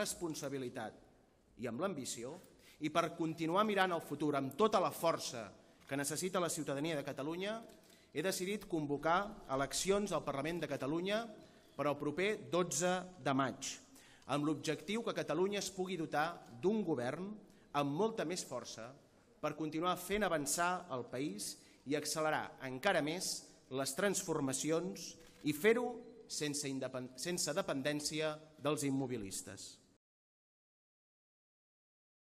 responsabilitat i amb l'ambició i per continuar mirant el futur amb tota la força que necessita la ciutadania de Catalunya, he decidit convocar eleccions al Parlament de Catalunya per al proper 12 de maig, amb l'objectiu que Catalunya es pugui dotar d'un govern amb molta més força per continuar fent avançar el país i accelerar encara més les transformacions i fer-ho sense, sense dependència dels immobilistes.